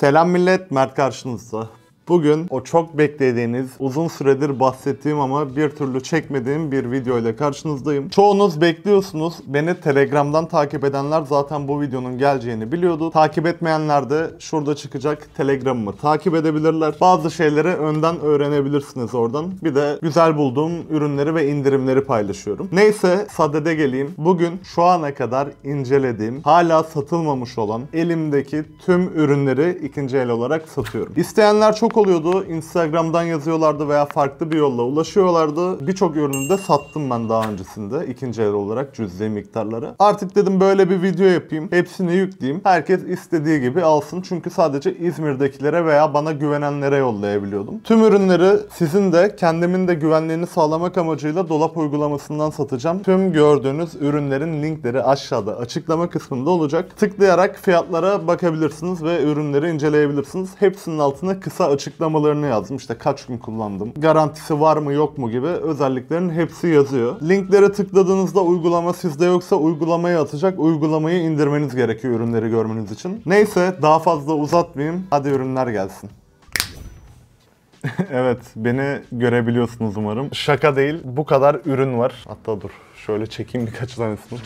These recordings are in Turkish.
Selam millet, Mert karşınızda. Bugün o çok beklediğiniz, uzun süredir bahsettiğim ama bir türlü çekmediğim bir video ile karşınızdayım. Çoğunuz bekliyorsunuz. Beni Telegram'dan takip edenler zaten bu videonun geleceğini biliyordu. Takip etmeyenler de şurada çıkacak Telegram'ımı takip edebilirler. Bazı şeyleri önden öğrenebilirsiniz oradan. Bir de güzel bulduğum ürünleri ve indirimleri paylaşıyorum. Neyse sadede geleyim. Bugün şu ana kadar incelediğim, hala satılmamış olan elimdeki tüm ürünleri ikinci el olarak satıyorum. İsteyenler çok oluyordu. Instagram'dan yazıyorlardı veya farklı bir yolla ulaşıyorlardı. Birçok ürünü de sattım ben daha öncesinde ikinci el olarak cüzdi miktarları. Artık dedim böyle bir video yapayım. Hepsini yükleyeyim. Herkes istediği gibi alsın. Çünkü sadece İzmir'dekilere veya bana güvenenlere yollayabiliyordum. Tüm ürünleri sizin de kendimin de güvenliğini sağlamak amacıyla dolap uygulamasından satacağım. Tüm gördüğünüz ürünlerin linkleri aşağıda açıklama kısmında olacak. Tıklayarak fiyatlara bakabilirsiniz ve ürünleri inceleyebilirsiniz. Hepsinin altına kısa açıklamalarını yazdım. İşte kaç gün kullandım, garantisi var mı yok mu gibi özelliklerin hepsi yazıyor. Linklere tıkladığınızda uygulama sizde yoksa uygulamayı atacak. Uygulamayı indirmeniz gerekiyor ürünleri görmeniz için. Neyse daha fazla uzatmayayım. Hadi ürünler gelsin. evet, beni görebiliyorsunuz umarım. Şaka değil, bu kadar ürün var. Hatta dur, şöyle çekeyim birkaç tanesini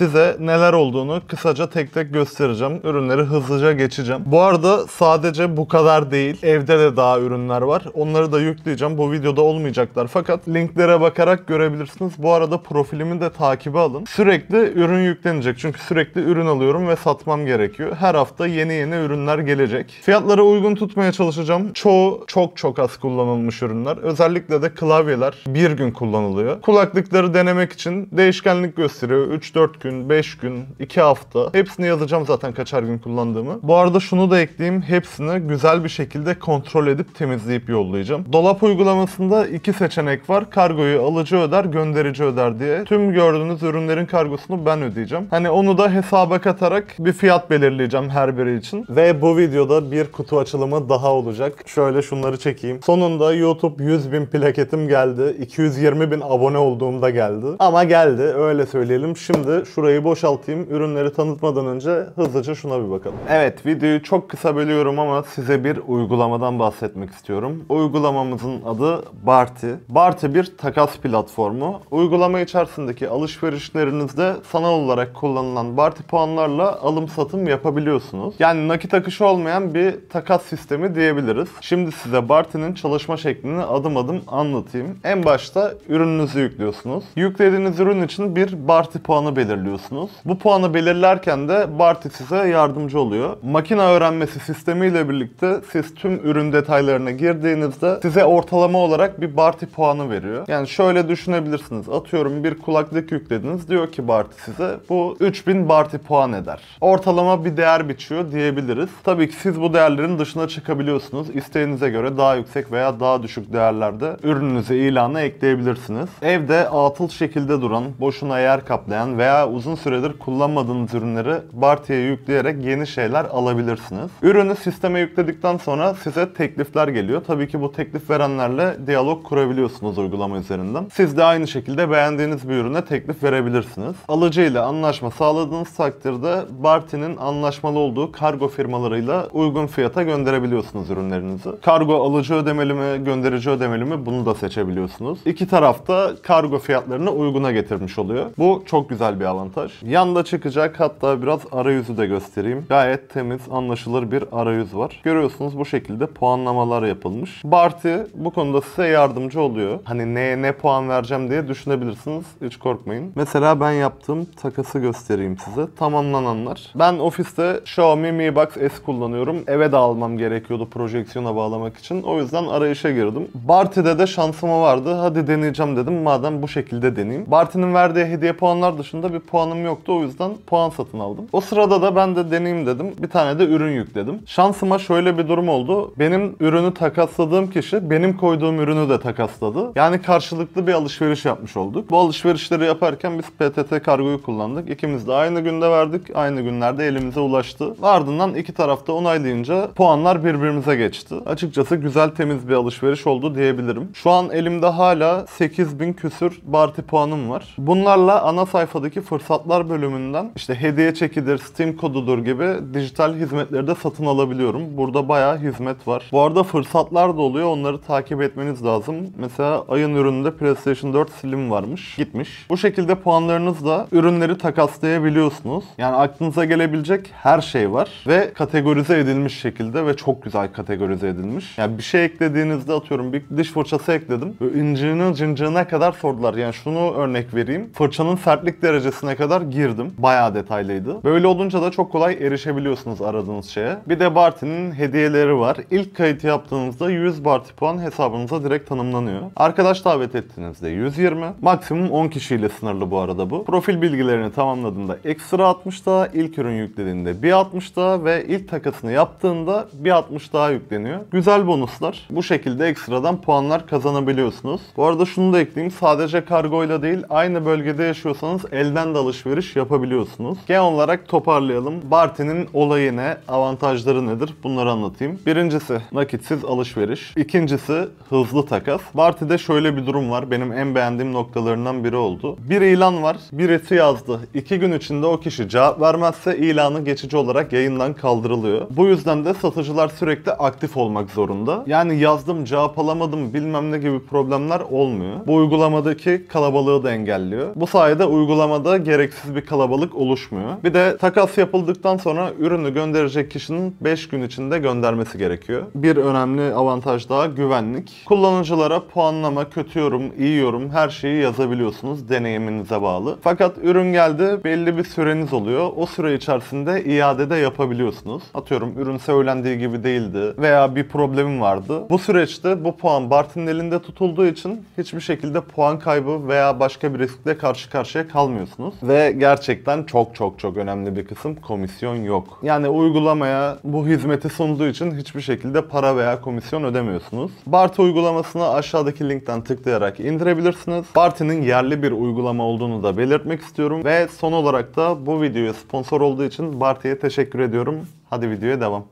size neler olduğunu kısaca tek tek göstereceğim. Ürünleri hızlıca geçeceğim. Bu arada sadece bu kadar değil. Evde de daha ürünler var. Onları da yükleyeceğim. Bu videoda olmayacaklar. Fakat linklere bakarak görebilirsiniz. Bu arada profilimi de takibe alın. Sürekli ürün yüklenecek. Çünkü sürekli ürün alıyorum ve satmam gerekiyor. Her hafta yeni yeni ürünler gelecek. Fiyatları uygun tutmaya çalışacağım. Çoğu çok çok az kullanılmış ürünler. Özellikle de klavyeler bir gün kullanılıyor. Kulaklıkları denemek için değişkenlik gösteriyor. 3-4 gün gün, 5 gün, 2 hafta. Hepsini yazacağım zaten kaçar gün kullandığımı. Bu arada şunu da ekleyeyim. Hepsini güzel bir şekilde kontrol edip temizleyip yollayacağım. Dolap uygulamasında iki seçenek var. Kargoyu alıcı öder, gönderici öder diye. Tüm gördüğünüz ürünlerin kargosunu ben ödeyeceğim. Hani onu da hesaba katarak bir fiyat belirleyeceğim her biri için. Ve bu videoda bir kutu açılımı daha olacak. Şöyle şunları çekeyim. Sonunda YouTube 100 bin plaketim geldi. 220 bin abone olduğumda geldi. Ama geldi öyle söyleyelim. Şimdi şu şurayı boşaltayım. Ürünleri tanıtmadan önce hızlıca şuna bir bakalım. Evet videoyu çok kısa bölüyorum ama size bir uygulamadan bahsetmek istiyorum. Uygulamamızın adı Barti. Barti bir takas platformu. Uygulama içerisindeki alışverişlerinizde sanal olarak kullanılan Barti puanlarla alım satım yapabiliyorsunuz. Yani nakit akışı olmayan bir takas sistemi diyebiliriz. Şimdi size Barti'nin çalışma şeklini adım adım anlatayım. En başta ürününüzü yüklüyorsunuz. Yüklediğiniz ürün için bir Barti puanı belirliyorsunuz belirliyorsunuz. Bu puanı belirlerken de Barty size yardımcı oluyor. Makine öğrenmesi sistemiyle birlikte siz tüm ürün detaylarına girdiğinizde size ortalama olarak bir Barty puanı veriyor. Yani şöyle düşünebilirsiniz. Atıyorum bir kulaklık yüklediniz. Diyor ki Barty size bu 3000 Barty puan eder. Ortalama bir değer biçiyor diyebiliriz. Tabii ki siz bu değerlerin dışına çıkabiliyorsunuz. İsteğinize göre daha yüksek veya daha düşük değerlerde ürününüzü ilana ekleyebilirsiniz. Evde atıl şekilde duran, boşuna yer kaplayan veya uzun süredir kullanmadığınız ürünleri Barty'ye yükleyerek yeni şeyler alabilirsiniz. Ürünü sisteme yükledikten sonra size teklifler geliyor. Tabii ki bu teklif verenlerle diyalog kurabiliyorsunuz uygulama üzerinden. Siz de aynı şekilde beğendiğiniz bir ürüne teklif verebilirsiniz. Alıcı ile anlaşma sağladığınız takdirde Barty'nin anlaşmalı olduğu kargo firmalarıyla uygun fiyata gönderebiliyorsunuz ürünlerinizi. Kargo alıcı ödemeli mi, gönderici ödemeli mi bunu da seçebiliyorsunuz. İki tarafta kargo fiyatlarını uyguna getirmiş oluyor. Bu çok güzel bir avantaj avantaj. Yanda çıkacak hatta biraz arayüzü de göstereyim. Gayet temiz, anlaşılır bir arayüz var. Görüyorsunuz bu şekilde puanlamalar yapılmış. Barty bu konuda size yardımcı oluyor. Hani neye ne puan vereceğim diye düşünebilirsiniz. Hiç korkmayın. Mesela ben yaptığım takası göstereyim size. Tamamlananlar. Ben ofiste Xiaomi Mi Box S kullanıyorum. Eve de almam gerekiyordu projeksiyona bağlamak için. O yüzden arayışa girdim. Barty'de de şansıma vardı. Hadi deneyeceğim dedim. Madem bu şekilde deneyeyim. Barty'nin verdiği hediye puanlar dışında bir puanım yoktu. O yüzden puan satın aldım. O sırada da ben de deneyim dedim. Bir tane de ürün yükledim. Şansıma şöyle bir durum oldu. Benim ürünü takasladığım kişi benim koyduğum ürünü de takasladı. Yani karşılıklı bir alışveriş yapmış olduk. Bu alışverişleri yaparken biz PTT kargoyu kullandık. İkimiz de aynı günde verdik. Aynı günlerde elimize ulaştı. Ardından iki tarafta onaylayınca puanlar birbirimize geçti. Açıkçası güzel temiz bir alışveriş oldu diyebilirim. Şu an elimde hala 8000 küsür Barty puanım var. Bunlarla ana sayfadaki fırsat fırsatlar bölümünden işte hediye çekidir, Steam kodudur gibi dijital hizmetleri de satın alabiliyorum. Burada bayağı hizmet var. Bu arada fırsatlar da oluyor. Onları takip etmeniz lazım. Mesela ayın ürününde PlayStation 4 Slim varmış. Gitmiş. Bu şekilde puanlarınızla ürünleri takaslayabiliyorsunuz. Yani aklınıza gelebilecek her şey var. Ve kategorize edilmiş şekilde ve çok güzel kategorize edilmiş. Yani bir şey eklediğinizde atıyorum bir diş fırçası ekledim. Böyle incinin cincığına kadar sordular. Yani şunu örnek vereyim. Fırçanın sertlik derecesine kadar girdim. Bayağı detaylıydı. Böyle olunca da çok kolay erişebiliyorsunuz aradığınız şeye. Bir de Barty'nin hediyeleri var. İlk kayıt yaptığınızda 100 Barty puan hesabınıza direkt tanımlanıyor. Arkadaş davet ettiğinizde 120. Maksimum 10 kişiyle sınırlı bu arada bu. Profil bilgilerini tamamladığında ekstra 60 daha, ilk ürün yüklediğinde bir 60 daha ve ilk takasını yaptığında bir 60 daha yükleniyor. Güzel bonuslar. Bu şekilde ekstradan puanlar kazanabiliyorsunuz. Bu arada şunu da ekleyeyim. Sadece kargoyla değil aynı bölgede yaşıyorsanız elden de alışveriş yapabiliyorsunuz. Genel olarak toparlayalım. Barty'nin olayı ne? Avantajları nedir? Bunları anlatayım. Birincisi nakitsiz alışveriş. İkincisi hızlı takas. Barty'de şöyle bir durum var. Benim en beğendiğim noktalarından biri oldu. Bir ilan var. Birisi yazdı. İki gün içinde o kişi cevap vermezse ilanı geçici olarak yayından kaldırılıyor. Bu yüzden de satıcılar sürekli aktif olmak zorunda. Yani yazdım cevap alamadım bilmem ne gibi problemler olmuyor. Bu uygulamadaki kalabalığı da engelliyor. Bu sayede uygulamada gereksiz bir kalabalık oluşmuyor. Bir de takas yapıldıktan sonra ürünü gönderecek kişinin 5 gün içinde göndermesi gerekiyor. Bir önemli avantaj daha güvenlik. Kullanıcılara puanlama, kötü yorum, iyi yorum her şeyi yazabiliyorsunuz deneyiminize bağlı. Fakat ürün geldi belli bir süreniz oluyor. O süre içerisinde iade de yapabiliyorsunuz. Atıyorum ürün söylendiği gibi değildi veya bir problemim vardı. Bu süreçte bu puan Bart'ın elinde tutulduğu için hiçbir şekilde puan kaybı veya başka bir riskle karşı karşıya kalmıyorsunuz. Ve gerçekten çok çok çok önemli bir kısım komisyon yok. Yani uygulamaya bu hizmeti sunduğu için hiçbir şekilde para veya komisyon ödemiyorsunuz. Bart uygulamasını aşağıdaki linkten tıklayarak indirebilirsiniz. Barty'nin yerli bir uygulama olduğunu da belirtmek istiyorum. Ve son olarak da bu videoya sponsor olduğu için Barty'ye teşekkür ediyorum. Hadi videoya devam.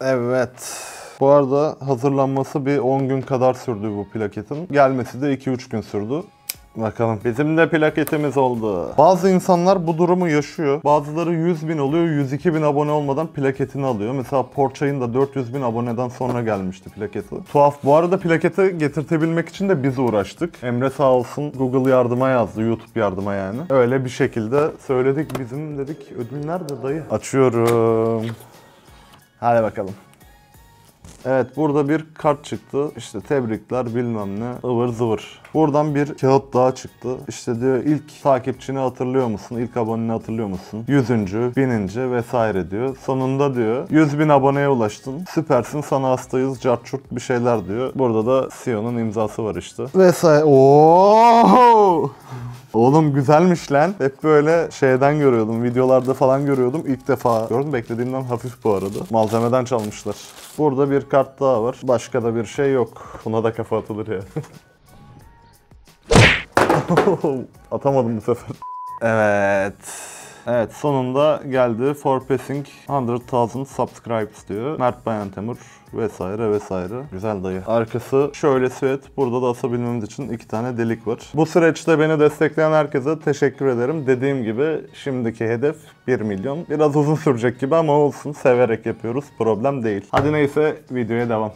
Evet. Bu arada hazırlanması bir 10 gün kadar sürdü bu plaketin. Gelmesi de 2-3 gün sürdü. Bakalım. Bizim de plaketimiz oldu. Bazı insanlar bu durumu yaşıyor. Bazıları 100 bin oluyor, 102 bin abone olmadan plaketini alıyor. Mesela Porçay'ın da 400 bin aboneden sonra gelmişti plaketi. Tuhaf. Bu arada plaketi getirtebilmek için de biz uğraştık. Emre sağ olsun Google yardıma yazdı, YouTube yardıma yani. Öyle bir şekilde söyledik bizim dedik ödül nerede dayı? Açıyorum. Hadi bakalım. Evet burada bir kart çıktı. İşte tebrikler bilmem ne ıvır zıvır. Buradan bir kağıt daha çıktı. İşte diyor ilk takipçini hatırlıyor musun? İlk aboneni hatırlıyor musun? Yüzüncü, bininci vesaire diyor. Sonunda diyor 100 bin aboneye ulaştın. Süpersin sana hastayız carçurt bir şeyler diyor. Burada da CEO'nun imzası var işte. Vesaire. Oo! Oğlum güzelmiş lan. Hep böyle şeyden görüyordum. Videolarda falan görüyordum. İlk defa gördüm. Beklediğimden hafif bu arada. Malzemeden çalmışlar. Burada bir kart daha var. Başka da bir şey yok. Buna da kafa atılır ya. Atamadım bu sefer. Evet. Evet sonunda geldi. For passing 100,000 subscribes diyor. Mert Bayan Temur vesaire vesaire. Güzel dayı. Arkası şöyle sweat. Burada da asabilmemiz için iki tane delik var. Bu süreçte beni destekleyen herkese teşekkür ederim. Dediğim gibi şimdiki hedef 1 milyon. Biraz uzun sürecek gibi ama olsun. Severek yapıyoruz. Problem değil. Hadi neyse videoya devam.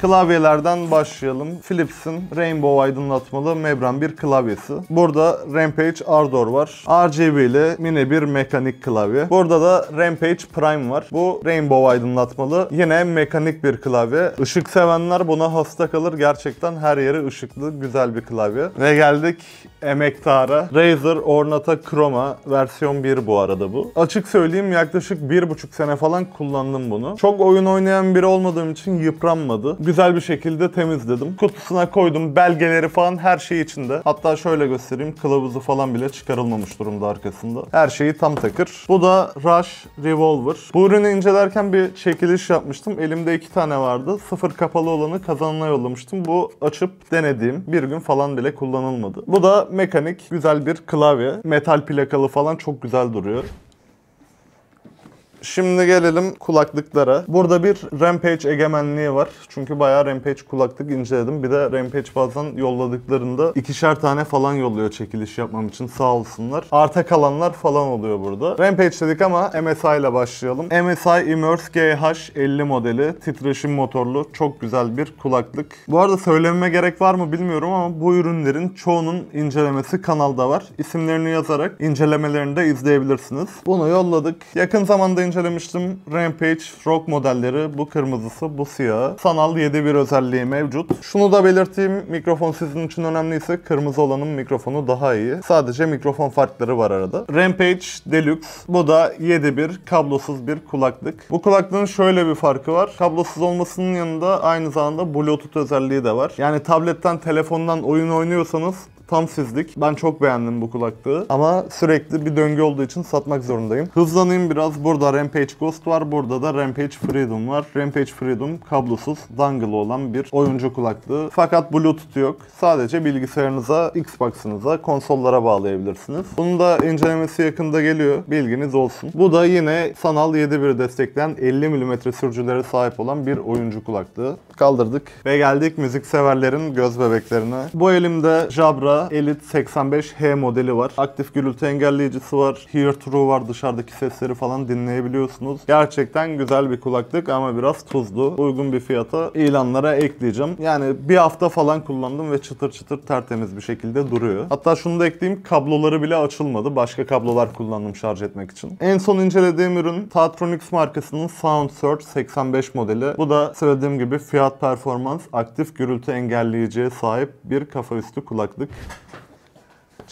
Klavyelerden başlayalım. Philips'in Rainbow aydınlatmalı Membran bir klavyesi. Burada Rampage Ardor var. RGB ile mini bir mekanik klavye. Burada da Rampage Prime var. Bu Rainbow aydınlatmalı. Yine mekanik bir klavye. Işık sevenler buna hasta kalır. Gerçekten her yeri ışıklı, güzel bir klavye. Ve geldik emektara. Razer Ornata Chroma versiyon 1 bu arada bu. Açık söyleyeyim yaklaşık 1,5 sene falan kullandım bunu. Çok oyun oynayan biri olmadığım için yıpranmadı. Güzel bir şekilde temizledim. Kutusuna koydum. Belgeleri falan her şey içinde. Hatta şöyle göstereyim. Kılavuzu falan bile çıkarılmamış durumda arkasında. Her şeyi tam takır. Bu da Rush Revolver. Bu ürünü incelerken bir çekiliş yapmıştım. Elimde iki tane vardı. Sıfır kapalı olanı kazanına yollamıştım. Bu açıp denediğim bir gün falan bile kullanılmadı. Bu da mekanik güzel bir klavye. Metal plakalı falan çok güzel duruyor. Şimdi gelelim kulaklıklara. Burada bir Rampage egemenliği var. Çünkü bayağı Rampage kulaklık inceledim. Bir de Rampage bazen yolladıklarında ikişer tane falan yolluyor çekiliş yapmam için sağ olsunlar. Arta kalanlar falan oluyor burada. Rampage dedik ama MSI ile başlayalım. MSI Immerse GH50 modeli titreşim motorlu çok güzel bir kulaklık. Bu arada söylememe gerek var mı bilmiyorum ama bu ürünlerin çoğunun incelemesi kanalda var. İsimlerini yazarak incelemelerini de izleyebilirsiniz. Bunu yolladık. Yakın zamanda incelemiştim. Rampage Rock modelleri. Bu kırmızısı, bu siyah. Sanal 7.1 özelliği mevcut. Şunu da belirteyim. Mikrofon sizin için önemliyse kırmızı olanın mikrofonu daha iyi. Sadece mikrofon farkları var arada. Rampage Deluxe. Bu da 7.1 kablosuz bir kulaklık. Bu kulaklığın şöyle bir farkı var. Kablosuz olmasının yanında aynı zamanda Bluetooth özelliği de var. Yani tabletten, telefondan oyun oynuyorsanız tam sizlik. Ben çok beğendim bu kulaklığı. Ama sürekli bir döngü olduğu için satmak zorundayım. Hızlanayım biraz. Burada Rampage Ghost var. Burada da Rampage Freedom var. Rampage Freedom kablosuz, dangle olan bir oyuncu kulaklığı. Fakat Bluetooth yok. Sadece bilgisayarınıza, Xbox'ınıza, konsollara bağlayabilirsiniz. Bunun da incelemesi yakında geliyor. Bilginiz olsun. Bu da yine sanal 7.1 destekleyen 50 mm sürücülere sahip olan bir oyuncu kulaklığı. Kaldırdık ve geldik müzik severlerin göz bebeklerine. Bu elimde Jabra Elite 85H modeli var. Aktif gürültü engelleyicisi var. Hear True var. Dışarıdaki sesleri falan dinleyebiliyorsunuz. Gerçekten güzel bir kulaklık ama biraz tuzlu. Uygun bir fiyata ilanlara ekleyeceğim. Yani bir hafta falan kullandım ve çıtır çıtır tertemiz bir şekilde duruyor. Hatta şunu da ekleyeyim. Kabloları bile açılmadı. Başka kablolar kullandım şarj etmek için. En son incelediğim ürün Tatronics markasının Sound Surge 85 modeli. Bu da söylediğim gibi fiyat performans aktif gürültü engelleyiciye sahip bir kafaüstü kulaklık.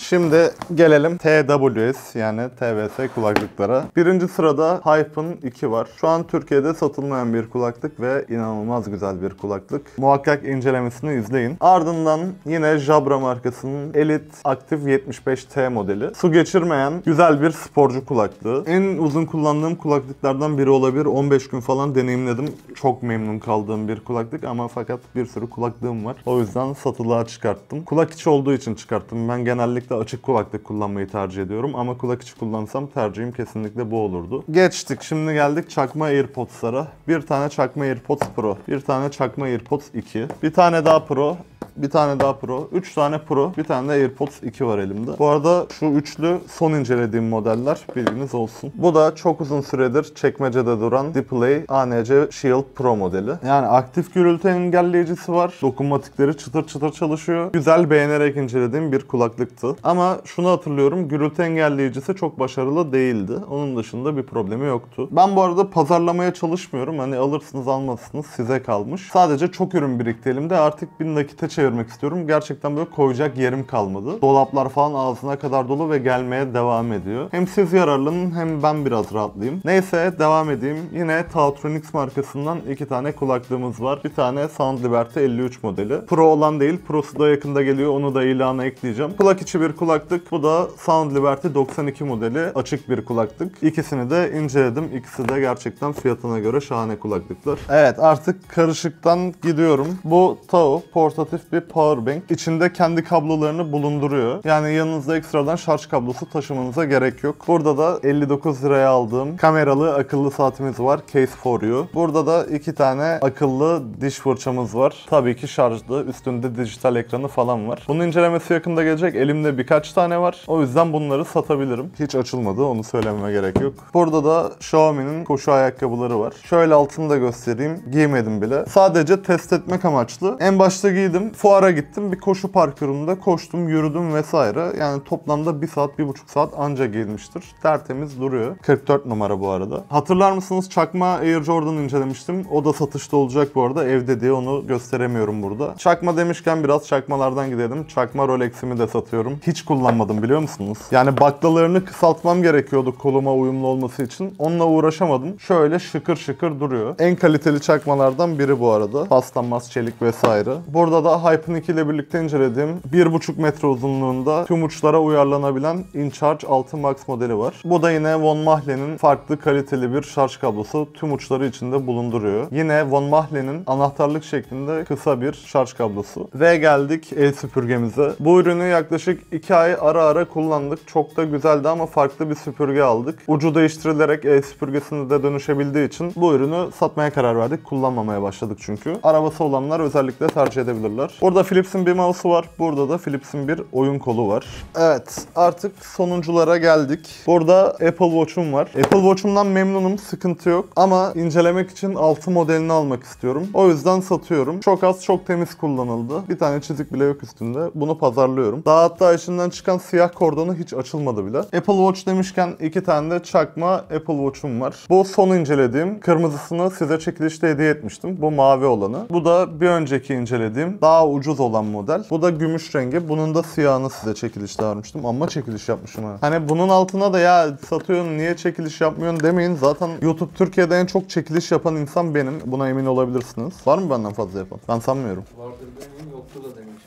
Şimdi gelelim TWS yani TVS kulaklıklara. Birinci sırada Hyphen 2 var. Şu an Türkiye'de satılmayan bir kulaklık ve inanılmaz güzel bir kulaklık. Muhakkak incelemesini izleyin. Ardından yine Jabra markasının Elite Active 75T modeli. Su geçirmeyen güzel bir sporcu kulaklığı. En uzun kullandığım kulaklıklardan biri olabilir. 15 gün falan deneyimledim. Çok memnun kaldığım bir kulaklık ama fakat bir sürü kulaklığım var. O yüzden satılığa çıkarttım. Kulak içi olduğu için çıkarttım. Ben genellikle açık kulaklık kullanmayı tercih ediyorum ama kulak içi kullansam tercihim kesinlikle bu olurdu. Geçtik. Şimdi geldik çakma AirPods'lara. Bir tane çakma AirPods Pro, bir tane çakma AirPods 2, bir tane daha Pro, bir tane daha Pro, 3 tane Pro, bir tane de AirPods 2 var elimde. Bu arada şu üçlü son incelediğim modeller bilginiz olsun. Bu da çok uzun süredir çekmecede duran Display ANC Shield Pro modeli. Yani aktif gürültü engelleyicisi var. Dokunmatikleri çıtır çıtır çalışıyor. Güzel beğenerek incelediğim bir kulaklıktı. Ama şunu hatırlıyorum gürültü engelleyicisi çok başarılı değildi. Onun dışında bir problemi yoktu. Ben bu arada pazarlamaya çalışmıyorum. Hani alırsınız almazsınız size kalmış. Sadece çok ürün birikti elimde. Artık bir nakite çevirmek istiyorum. Gerçekten böyle koyacak yerim kalmadı. Dolaplar falan ağzına kadar dolu ve gelmeye devam ediyor. Hem siz yararlanın hem ben biraz rahatlayayım. Neyse devam edeyim. Yine Tautronics markasından iki tane kulaklığımız var. Bir tane Sound Liberty 53 modeli. Pro olan değil. Pro'su da yakında geliyor. Onu da ilana ekleyeceğim. Kulak içi bir kulaklık. Bu da Sound Liberty 92 modeli. Açık bir kulaklık. İkisini de inceledim. İkisi de gerçekten fiyatına göre şahane kulaklıklar. Evet artık karışıktan gidiyorum. Bu Tao portatif bir powerbank. İçinde kendi kablolarını bulunduruyor. Yani yanınızda ekstradan şarj kablosu taşımanıza gerek yok. Burada da 59 liraya aldığım kameralı akıllı saatimiz var. Case for you. Burada da iki tane akıllı diş fırçamız var. Tabii ki şarjlı. Üstünde dijital ekranı falan var. Bunun incelemesi yakında gelecek. Elimde birkaç tane var. O yüzden bunları satabilirim. Hiç açılmadı. Onu söylememe gerek yok. Burada da Xiaomi'nin koşu ayakkabıları var. Şöyle altını da göstereyim. Giymedim bile. Sadece test etmek amaçlı. En başta giydim. Fuara gittim. Bir koşu parkurunda koştum, yürüdüm vesaire. Yani toplamda 1 saat, 1,5 saat anca giyilmiştir. Tertemiz duruyor. 44 numara bu arada. Hatırlar mısınız? Çakma Air Jordan incelemiştim. O da satışta olacak bu arada. Evde diye onu gösteremiyorum burada. Çakma demişken biraz çakmalardan gidelim. Çakma Rolex'imi de satıyorum. Hiç kullanmadım biliyor musunuz? Yani baklalarını kısaltmam gerekiyordu koluma uyumlu olması için. Onunla uğraşamadım. Şöyle şıkır şıkır duruyor. En kaliteli çakmalardan biri bu arada. Paslanmaz çelik vesaire. Burada da Hypenic ile birlikte incelediğim 1,5 metre uzunluğunda tüm uçlara uyarlanabilen InCharge 6 Max modeli var. Bu da yine Von Mahle'nin farklı kaliteli bir şarj kablosu tüm uçları içinde bulunduruyor. Yine Von Mahle'nin anahtarlık şeklinde kısa bir şarj kablosu. Ve geldik el süpürgemize. Bu ürünü yaklaşık 2 ay ara ara kullandık. Çok da güzeldi ama farklı bir süpürge aldık. Ucu değiştirilerek el süpürgesine de dönüşebildiği için bu ürünü satmaya karar verdik. Kullanmamaya başladık çünkü. Arabası olanlar özellikle tercih edebilirler. Burada Philips'in bir mouse'u var. Burada da Philips'in bir oyun kolu var. Evet artık sonunculara geldik. Burada Apple Watch'um var. Apple Watch'umdan memnunum. Sıkıntı yok. Ama incelemek için 6 modelini almak istiyorum. O yüzden satıyorum. Çok az çok temiz kullanıldı. Bir tane çizik bile yok üstünde. Bunu pazarlıyorum. Daha hatta içinden çıkan siyah kordonu hiç açılmadı bile. Apple Watch demişken iki tane de çakma Apple Watch'um var. Bu son incelediğim. Kırmızısını size çekilişte hediye etmiştim. Bu mavi olanı. Bu da bir önceki incelediğim daha ucuz olan model. Bu da gümüş rengi. Bunun da siyahını size çekilişte vermiştim. Ama çekiliş yapmışım ha. Hani bunun altına da ya satıyorsun niye çekiliş yapmıyorsun demeyin. Zaten YouTube Türkiye'de en çok çekiliş yapan insan benim. Buna emin olabilirsiniz. Var mı benden fazla yapan? Ben sanmıyorum. Vardır demeyeyim yoktur da bilemedim.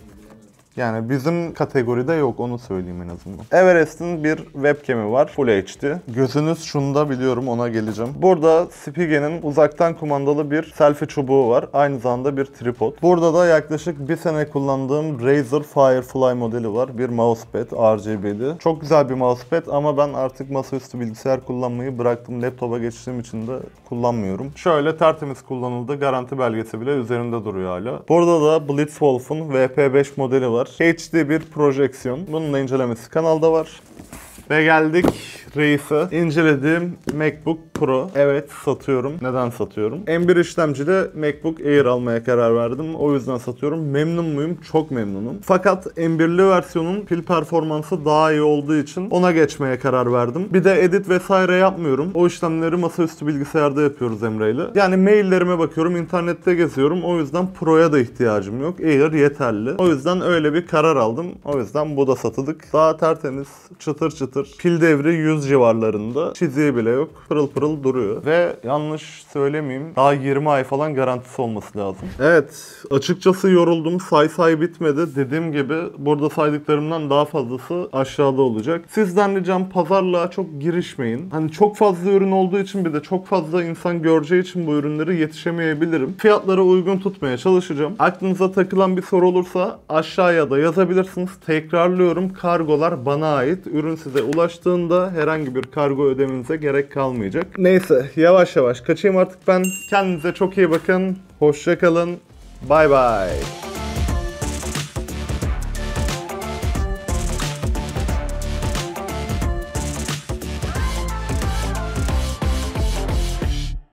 Yani bizim kategoride yok onu söyleyeyim en azından. Everest'in bir webcam'i var Full HD. Gözünüz şunda biliyorum ona geleceğim. Burada Spige'nin uzaktan kumandalı bir selfie çubuğu var. Aynı zamanda bir tripod. Burada da yaklaşık bir sene kullandığım Razer Firefly modeli var. Bir mousepad RGB'li. Çok güzel bir mousepad ama ben artık masaüstü bilgisayar kullanmayı bıraktım. Laptopa geçtiğim için de kullanmıyorum. Şöyle tertemiz kullanıldı. Garanti belgesi bile üzerinde duruyor hala. Burada da Blitzwolf'un VP5 modeli var. HD bir projeksiyon. Bunun da incelemesi kanalda var. Ve geldik reise. İncelediğim MacBook Pro. Evet satıyorum. Neden satıyorum? M1 işlemcili MacBook Air almaya karar verdim. O yüzden satıyorum. Memnun muyum? Çok memnunum. Fakat M1'li versiyonun pil performansı daha iyi olduğu için ona geçmeye karar verdim. Bir de edit vesaire yapmıyorum. O işlemleri masaüstü bilgisayarda yapıyoruz Emre ile. Yani maillerime bakıyorum, internette geziyorum. O yüzden Pro'ya da ihtiyacım yok. Air yeterli. O yüzden öyle bir karar aldım. O yüzden bu da satılık. Daha tertemiz, çıtır çıtır. Pil devri 100 civarlarında. Çiziği bile yok. Pırıl pırıl duruyor. Ve yanlış söylemeyeyim. Daha 20 ay falan garantisi olması lazım. Evet. Açıkçası yoruldum. Say say bitmedi. Dediğim gibi burada saydıklarımdan daha fazlası aşağıda olacak. Sizden ricam pazarlığa çok girişmeyin. Hani çok fazla ürün olduğu için bir de çok fazla insan göreceği için bu ürünleri yetişemeyebilirim. Fiyatları uygun tutmaya çalışacağım. Aklınıza takılan bir soru olursa aşağıya da yazabilirsiniz. Tekrarlıyorum kargolar bana ait. Ürün size ulaştığında herhangi bir kargo ödemenize gerek kalmayacak. Neyse yavaş yavaş kaçayım artık ben. Kendinize çok iyi bakın. Hoşça kalın. Bay bay.